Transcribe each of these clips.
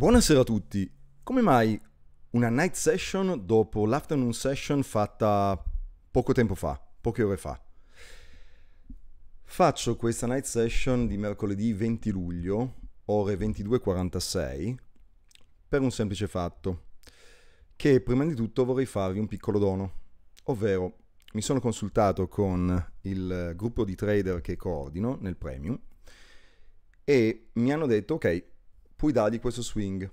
Buonasera a tutti. Come mai una night session dopo l'afternoon session fatta poco tempo fa, poche ore fa? Faccio questa night session di mercoledì 20 luglio, ore 22.46, per un semplice fatto, che prima di tutto vorrei farvi un piccolo dono, ovvero mi sono consultato con il gruppo di trader che coordino nel premium e mi hanno detto ok, puoi dargli questo swing,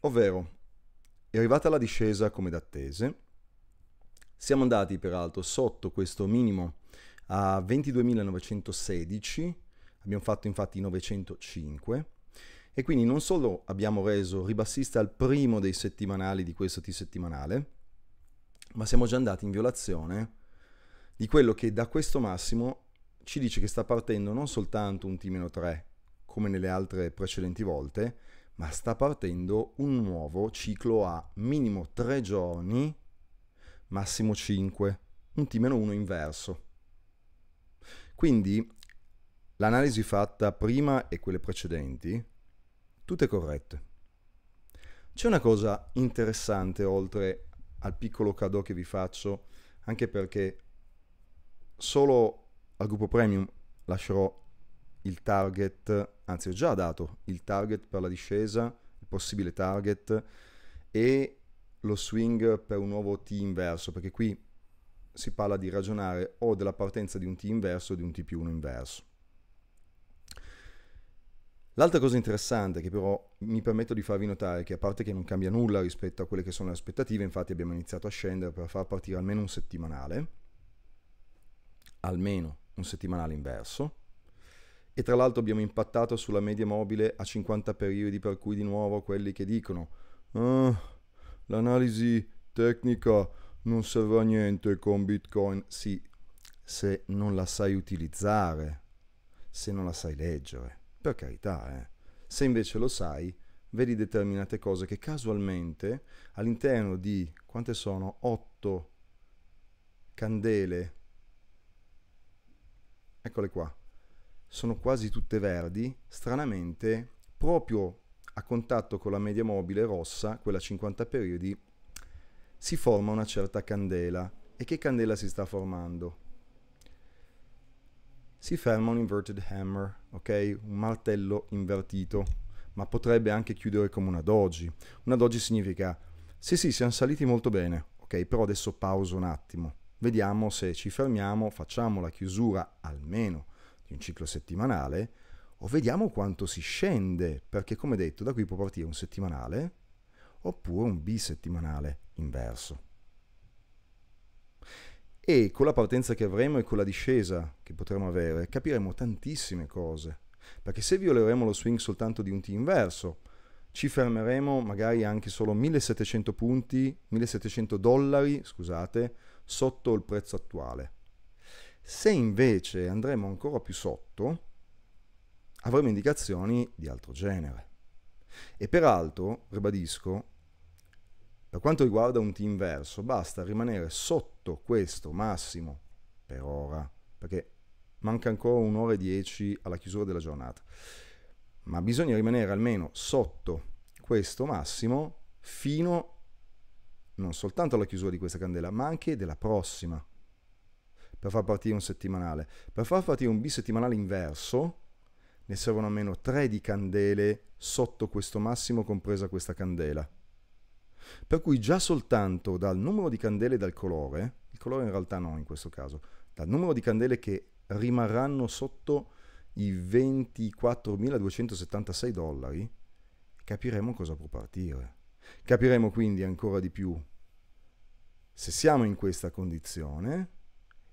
ovvero è arrivata la discesa come d'attese, siamo andati peraltro sotto questo minimo a 22.916, abbiamo fatto infatti 905 e quindi non solo abbiamo reso ribassista il primo dei settimanali di questo T settimanale, ma siamo già andati in violazione di quello che da questo massimo ci dice che sta partendo non soltanto un T-3 come nelle altre precedenti volte, ma sta partendo un nuovo ciclo a minimo 3 giorni, massimo 5, un T-1 inverso. Quindi l'analisi fatta prima e quelle precedenti, tutte corrette. C'è una cosa interessante oltre al piccolo cadeau che vi faccio, anche perché solo al gruppo premium lascerò il target, anzi ho già dato il target per la discesa, il possibile target e lo swing per un nuovo T inverso, perché qui si parla di ragionare o della partenza di un T inverso o di un T più 1 inverso. L'altra cosa interessante che però mi permetto di farvi notare è che a parte che non cambia nulla rispetto a quelle che sono le aspettative, infatti abbiamo iniziato a scendere per far partire almeno un settimanale, almeno un settimanale inverso, e tra l'altro abbiamo impattato sulla media mobile a 50 periodi, per cui di nuovo quelli che dicono ah, l'analisi tecnica non serve a niente con Bitcoin. Sì, se non la sai utilizzare, se non la sai leggere, per carità, eh. Se invece lo sai, vedi determinate cose che casualmente all'interno di quante sono? 8 candele. Eccole qua sono quasi tutte verdi, stranamente proprio a contatto con la media mobile rossa, quella 50 periodi, si forma una certa candela. E che candela si sta formando? Si ferma un inverted hammer, ok? Un martello invertito, ma potrebbe anche chiudere come una doji. Una doji significa, sì sì, siamo saliti molto bene, ok? Però adesso pauso un attimo. Vediamo se ci fermiamo, facciamo la chiusura almeno di un ciclo settimanale, o vediamo quanto si scende, perché come detto da qui può partire un settimanale oppure un bisettimanale inverso. E con la partenza che avremo e con la discesa che potremo avere capiremo tantissime cose, perché se violeremo lo swing soltanto di un T inverso, ci fermeremo magari anche solo 1700 punti, 1700 dollari, scusate, sotto il prezzo attuale. Se invece andremo ancora più sotto, avremo indicazioni di altro genere. E peraltro, ribadisco, per quanto riguarda un T inverso, basta rimanere sotto questo massimo per ora, perché manca ancora un'ora e dieci alla chiusura della giornata. Ma bisogna rimanere almeno sotto questo massimo fino non soltanto alla chiusura di questa candela, ma anche della prossima per far partire un settimanale. Per far partire un bisettimanale inverso ne servono almeno 3 di candele sotto questo massimo, compresa questa candela. Per cui già soltanto dal numero di candele e dal colore, il colore in realtà no in questo caso, dal numero di candele che rimarranno sotto i 24.276 dollari, capiremo cosa può partire. Capiremo quindi ancora di più se siamo in questa condizione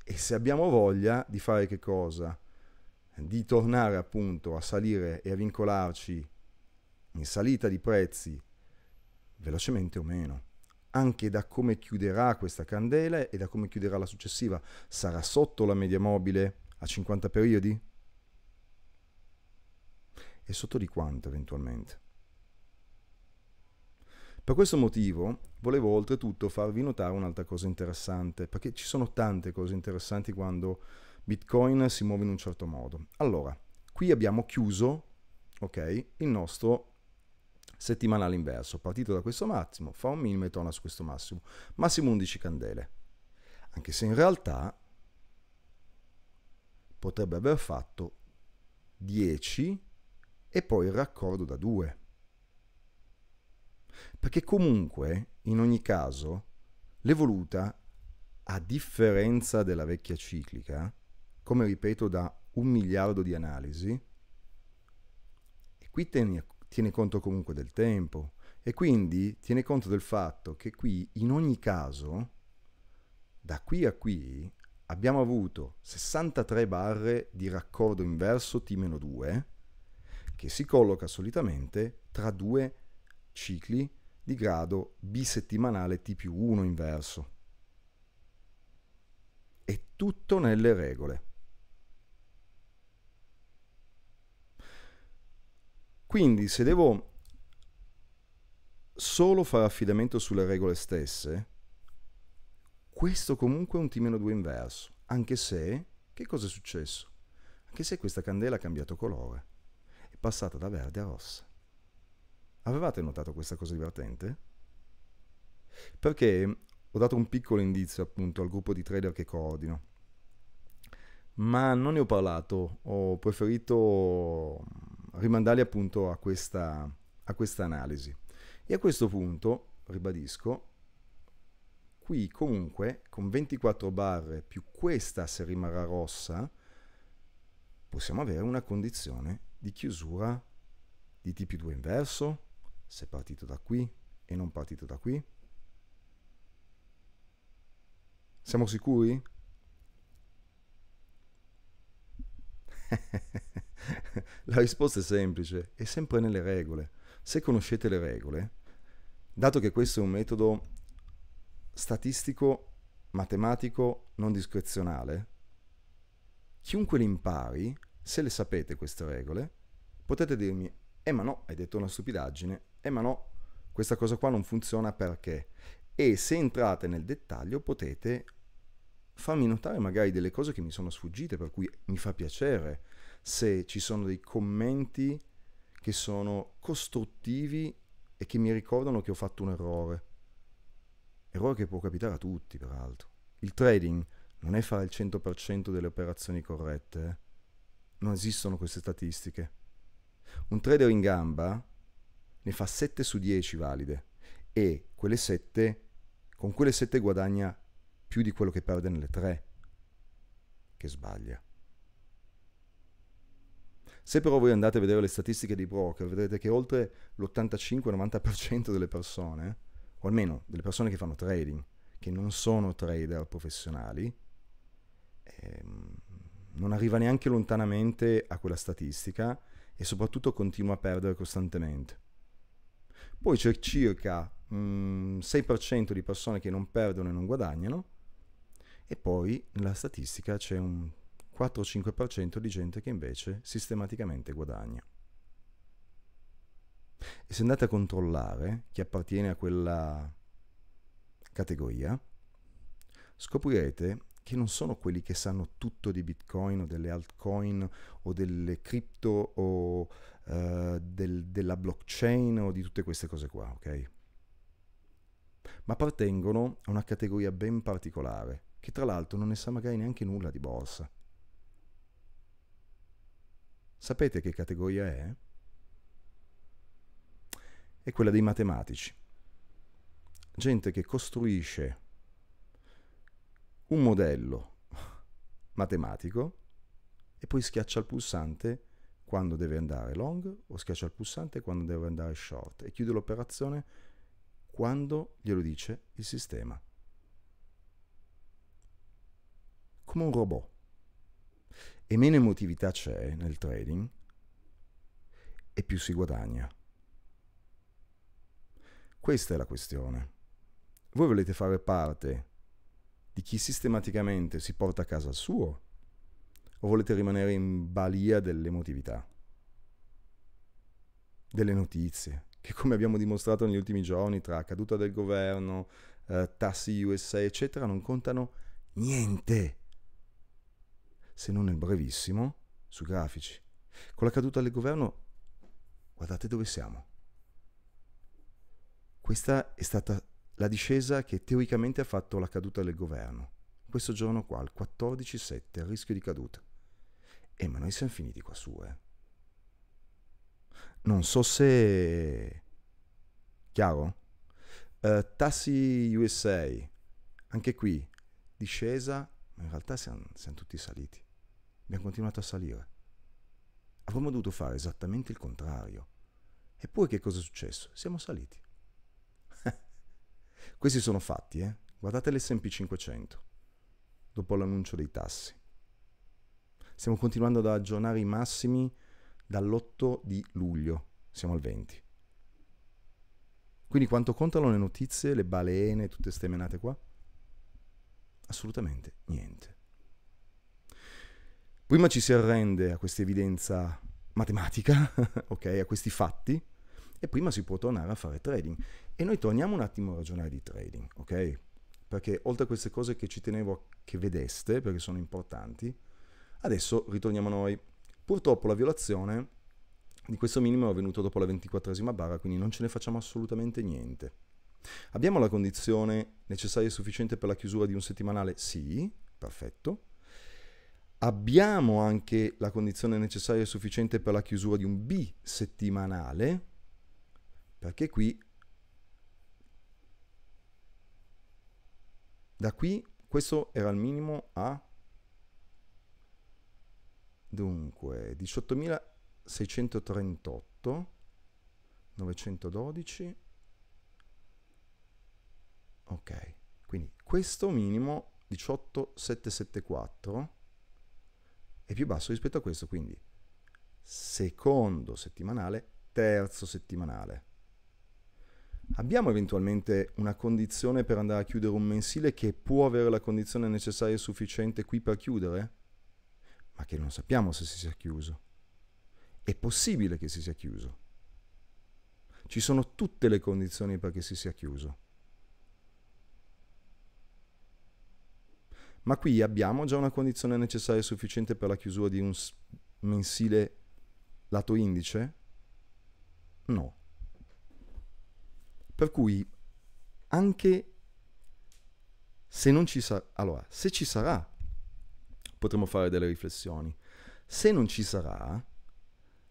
e se abbiamo voglia di fare che cosa? Di tornare appunto a salire e a vincolarci in salita di prezzi velocemente o meno. Anche da come chiuderà questa candela e da come chiuderà la successiva. Sarà sotto la media mobile a 50 periodi? E sotto di quanto eventualmente? Per questo motivo volevo oltretutto farvi notare un'altra cosa interessante, perché ci sono tante cose interessanti quando Bitcoin si muove in un certo modo. Allora, qui abbiamo chiuso, ok, il nostro settimanale inverso, partito da questo massimo, fa un minimo e torna su questo massimo, massimo 11 candele, anche se in realtà potrebbe aver fatto 10 e poi il raccordo da 2. Perché comunque, in ogni caso, l'evoluta, a differenza della vecchia ciclica, come ripeto da un miliardo di analisi, e qui tiene, tiene conto comunque del tempo, e quindi tiene conto del fatto che qui, in ogni caso, da qui a qui, abbiamo avuto 63 barre di raccordo inverso T-2, che si colloca solitamente tra due cicli di grado bisettimanale T più 1 inverso. È tutto nelle regole. Quindi se devo solo fare affidamento sulle regole stesse, questo comunque è un T-2 inverso, anche se, che cosa è successo? Anche se questa candela ha cambiato colore, è passata da verde a rossa. Avevate notato questa cosa divertente? Perché ho dato un piccolo indizio appunto al gruppo di trader che coordino, ma non ne ho parlato, ho preferito rimandarli appunto a questa, a questa analisi. E a questo punto, ribadisco, qui comunque con 24 barre più questa se rimarrà rossa, possiamo avere una condizione di chiusura di T 2 inverso se partito da qui e non partito da qui? Siamo sicuri? La risposta è semplice, è sempre nelle regole. Se conoscete le regole, dato che questo è un metodo statistico, matematico, non discrezionale, chiunque li impari, se le sapete queste regole, potete dirmi, eh ma no, hai detto una stupidaggine, eh ma no, questa cosa qua non funziona perché. E se entrate nel dettaglio potete farmi notare magari delle cose che mi sono sfuggite, per cui mi fa piacere se ci sono dei commenti che sono costruttivi e che mi ricordano che ho fatto un errore. Errore che può capitare a tutti, peraltro. Il trading non è fare il 100% delle operazioni corrette. Eh? Non esistono queste statistiche. Un trader in gamba ne fa 7 su 10 valide e quelle 7, con quelle 7 guadagna più di quello che perde nelle 3, che sbaglia. Se però voi andate a vedere le statistiche dei broker, vedrete che oltre l'85-90% delle persone, o almeno delle persone che fanno trading, che non sono trader professionali, ehm, non arriva neanche lontanamente a quella statistica e soprattutto continua a perdere costantemente. Poi c'è circa un mm, 6% di persone che non perdono e non guadagnano e poi nella statistica c'è un 4-5% di gente che invece sistematicamente guadagna. E se andate a controllare chi appartiene a quella categoria, scoprirete che non sono quelli che sanno tutto di Bitcoin o delle altcoin o delle cripto o uh, del, della blockchain o di tutte queste cose qua, ok? Ma appartengono a una categoria ben particolare, che tra l'altro non ne sa magari neanche nulla di borsa. Sapete che categoria è? È quella dei matematici. Gente che costruisce un modello matematico e poi schiaccia il pulsante quando deve andare long o schiaccia il pulsante quando deve andare short e chiude l'operazione quando glielo dice il sistema. Come un robot. E meno emotività c'è nel trading e più si guadagna. Questa è la questione. Voi volete fare parte di chi sistematicamente si porta a casa il suo o volete rimanere in balia dell'emotività? Delle notizie, che come abbiamo dimostrato negli ultimi giorni tra caduta del governo, eh, tassi USA, eccetera, non contano niente, se non nel brevissimo, sui grafici. Con la caduta del governo, guardate dove siamo. Questa è stata la discesa che teoricamente ha fatto la caduta del governo. Questo giorno qua, il 14-7, il rischio di caduta. E ma noi siamo finiti qua su, eh. Non so se... Chiaro? Uh, tassi USA, anche qui, discesa, ma in realtà siamo, siamo tutti saliti. Abbiamo continuato a salire. Avremmo dovuto fare esattamente il contrario. Eppure che cosa è successo? Siamo saliti. Questi sono fatti, eh? Guardate l'SP 500, dopo l'annuncio dei tassi. Stiamo continuando ad aggiornare i massimi dall'8 di luglio, siamo al 20. Quindi quanto contano le notizie, le balene, tutte ste menate qua? Assolutamente niente. Prima ci si arrende a questa evidenza matematica, ok, a questi fatti, e prima si può tornare a fare trading. E noi torniamo un attimo a ragionare di trading, ok? Perché oltre a queste cose che ci tenevo che vedeste, perché sono importanti, adesso ritorniamo a noi. Purtroppo la violazione di questo minimo è avvenuta dopo la 24esima barra, quindi non ce ne facciamo assolutamente niente. Abbiamo la condizione necessaria e sufficiente per la chiusura di un settimanale? Sì, perfetto. Abbiamo anche la condizione necessaria e sufficiente per la chiusura di un B settimanale? perché qui da qui questo era il minimo a dunque 18.638 912 ok quindi questo minimo 18774 è più basso rispetto a questo quindi secondo settimanale terzo settimanale Abbiamo eventualmente una condizione per andare a chiudere un mensile che può avere la condizione necessaria e sufficiente qui per chiudere? Ma che non sappiamo se si sia chiuso. È possibile che si sia chiuso. Ci sono tutte le condizioni perché si sia chiuso. Ma qui abbiamo già una condizione necessaria e sufficiente per la chiusura di un mensile lato indice? No. Per cui anche se non ci sarà, allora, se ci sarà, potremo fare delle riflessioni. Se non ci sarà,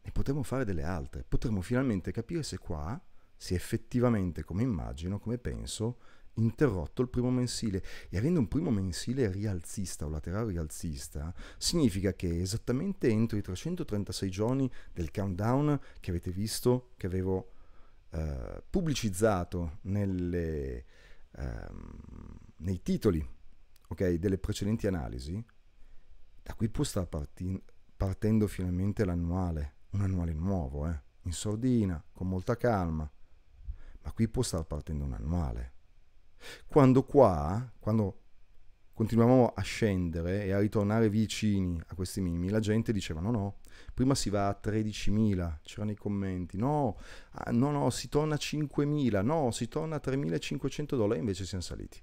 ne potremo fare delle altre. Potremo finalmente capire se qua si è effettivamente, come immagino, come penso, interrotto il primo mensile e avendo un primo mensile rialzista o laterale rialzista significa che esattamente entro i 336 giorni del countdown che avete visto che avevo eh, pubblicizzato nelle, ehm, nei titoli okay, delle precedenti analisi, da qui può stare parti- partendo finalmente l'annuale, un annuale nuovo, eh, in sordina, con molta calma, ma qui può stare partendo un annuale. Quando qua, quando continuavamo a scendere e a ritornare vicini a questi minimi, la gente diceva no, no, prima si va a 13.000, c'erano i commenti, no, ah, no, no, si torna a 5.000, no, si torna a 3.500 dollari, invece siamo saliti.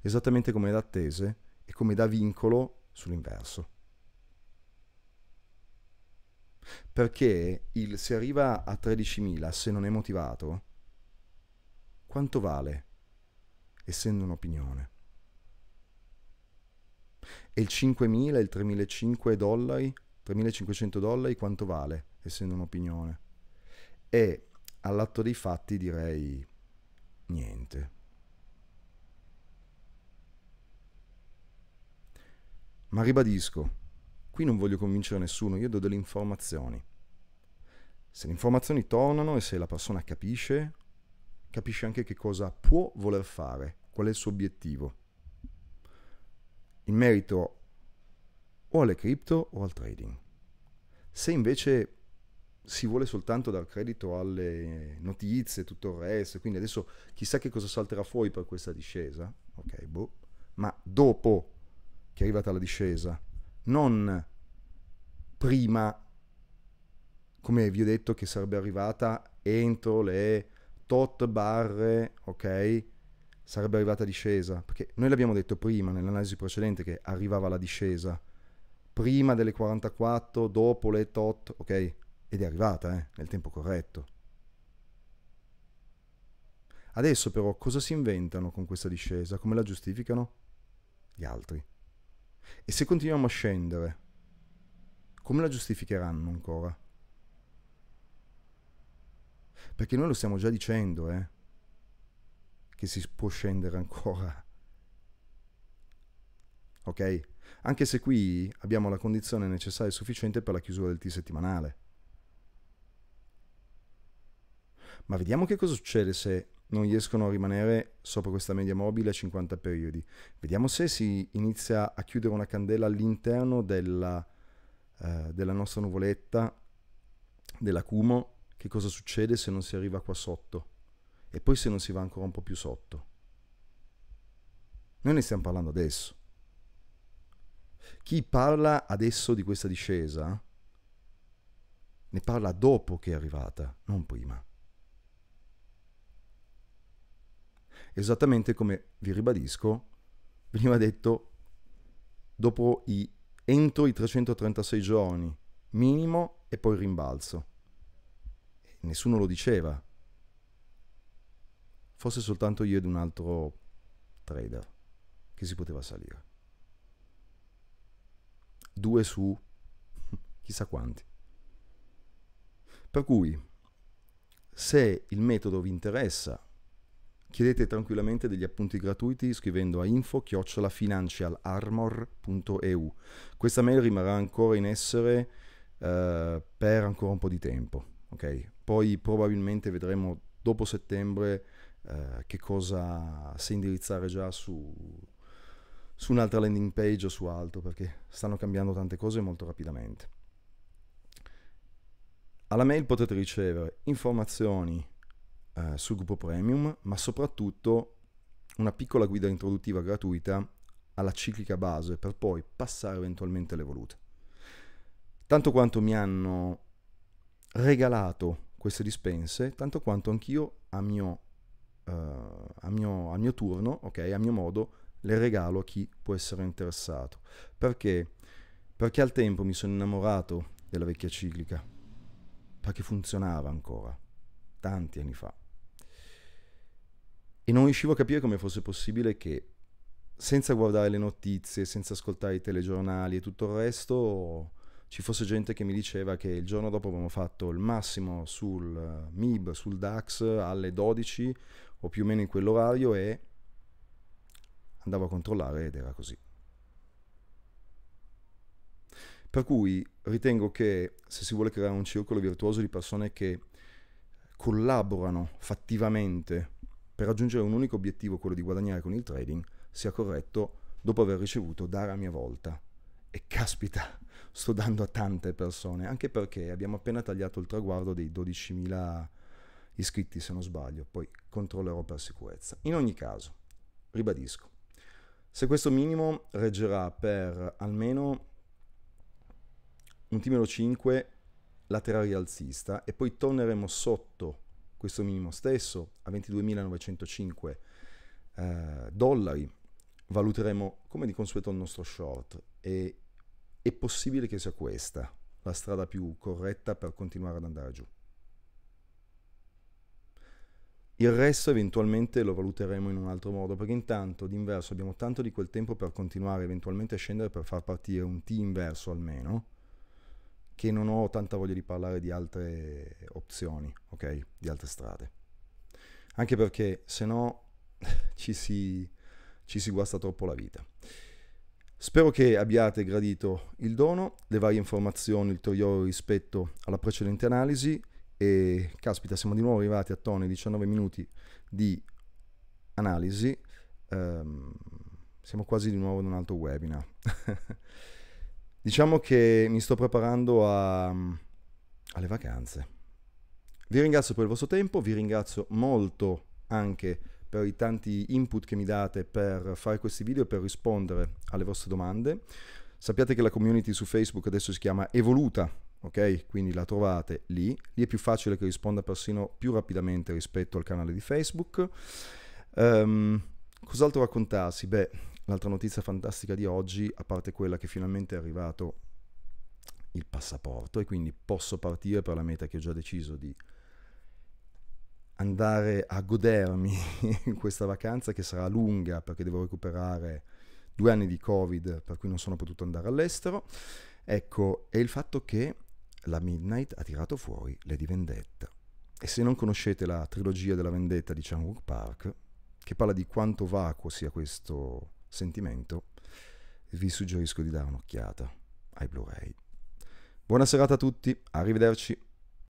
Esattamente come da attese e come da vincolo sull'inverso. Perché il, se arriva a 13.000, se non è motivato, quanto vale, essendo un'opinione? E il 5.000, il 3.500 dollari 3.500 dollari quanto vale, essendo un'opinione? E all'atto dei fatti direi niente. Ma ribadisco, qui non voglio convincere nessuno, io do delle informazioni. Se le informazioni tornano e se la persona capisce, capisce anche che cosa può voler fare, qual è il suo obiettivo. In merito o alle cripto o al trading. Se invece si vuole soltanto dar credito alle notizie, tutto il resto, quindi adesso chissà che cosa salterà fuori per questa discesa, ok, boh, ma dopo che è arrivata la discesa, non prima, come vi ho detto che sarebbe arrivata entro le tot barre, ok, sarebbe arrivata discesa, perché noi l'abbiamo detto prima nell'analisi precedente che arrivava la discesa, prima delle 44, dopo le tot, ok? Ed è arrivata, eh, nel tempo corretto. Adesso però cosa si inventano con questa discesa? Come la giustificano? Gli altri. E se continuiamo a scendere, come la giustificheranno ancora? Perché noi lo stiamo già dicendo, eh, che si può scendere ancora. Ok? Anche se qui abbiamo la condizione necessaria e sufficiente per la chiusura del T settimanale. Ma vediamo che cosa succede se non riescono a rimanere sopra questa media mobile a 50 periodi. Vediamo se si inizia a chiudere una candela all'interno della, eh, della nostra nuvoletta, dell'acumo, che cosa succede se non si arriva qua sotto e poi se non si va ancora un po' più sotto. Noi ne stiamo parlando adesso. Chi parla adesso di questa discesa ne parla dopo che è arrivata, non prima. Esattamente come vi ribadisco, veniva detto dopo i, entro i 336 giorni minimo e poi rimbalzo. Nessuno lo diceva. Forse soltanto io ed un altro trader che si poteva salire. Due su chissà quanti. Per cui, se il metodo vi interessa, Chiedete tranquillamente degli appunti gratuiti scrivendo a info-financialarmor.eu. Questa mail rimarrà ancora in essere uh, per ancora un po' di tempo. Okay? Poi probabilmente vedremo dopo settembre uh, che cosa, se indirizzare già su, su un'altra landing page o su altro, perché stanno cambiando tante cose molto rapidamente. Alla mail potete ricevere informazioni eh, sul gruppo premium, ma soprattutto una piccola guida introduttiva gratuita alla ciclica base per poi passare eventualmente alle volute. Tanto quanto mi hanno regalato queste dispense, tanto quanto anch'io a mio, uh, a mio, a mio turno, ok, a mio modo, le regalo a chi può essere interessato. Perché? Perché al tempo mi sono innamorato della vecchia ciclica, perché funzionava ancora, tanti anni fa. Non riuscivo a capire come fosse possibile che senza guardare le notizie, senza ascoltare i telegiornali e tutto il resto, ci fosse gente che mi diceva che il giorno dopo avevamo fatto il massimo sul eh, MIB, sul DAX alle 12 o più o meno in quell'orario e andavo a controllare ed era così. Per cui ritengo che se si vuole creare un circolo virtuoso di persone che collaborano fattivamente per raggiungere un unico obiettivo, quello di guadagnare con il trading, sia corretto dopo aver ricevuto dare a mia volta. E caspita, sto dando a tante persone, anche perché abbiamo appena tagliato il traguardo dei 12.000 iscritti se non sbaglio, poi controllerò per sicurezza. In ogni caso, ribadisco, se questo minimo reggerà per almeno un T 5 laterale rialzista e poi torneremo sotto questo minimo stesso a 22.905 eh, dollari, valuteremo come di consueto il nostro short e è possibile che sia questa la strada più corretta per continuare ad andare giù. Il resto eventualmente lo valuteremo in un altro modo, perché intanto d'inverso abbiamo tanto di quel tempo per continuare eventualmente a scendere per far partire un T inverso almeno, che non ho tanta voglia di parlare di altre opzioni, ok? Di altre strade. Anche perché se no ci si, ci si guasta troppo la vita. Spero che abbiate gradito il dono, le varie informazioni ulteriori rispetto alla precedente analisi e caspita siamo di nuovo arrivati attorno ai 19 minuti di analisi, um, siamo quasi di nuovo in un altro webinar. Diciamo che mi sto preparando a, alle vacanze. Vi ringrazio per il vostro tempo, vi ringrazio molto anche per i tanti input che mi date per fare questi video e per rispondere alle vostre domande. Sappiate che la community su Facebook adesso si chiama Evoluta, ok? Quindi la trovate lì. Lì è più facile che risponda persino più rapidamente rispetto al canale di Facebook. Um, cos'altro raccontarsi? Beh, L'altra notizia fantastica di oggi, a parte quella che finalmente è arrivato il passaporto e quindi posso partire per la meta che ho già deciso di andare a godermi questa vacanza che sarà lunga perché devo recuperare due anni di Covid per cui non sono potuto andare all'estero. Ecco, è il fatto che la Midnight ha tirato fuori Lady Vendetta. E se non conoscete la trilogia della vendetta di Chan-wook Park, che parla di quanto vacuo sia questo sentimento, vi suggerisco di dare un'occhiata ai Blu-ray. Buona serata a tutti, arrivederci.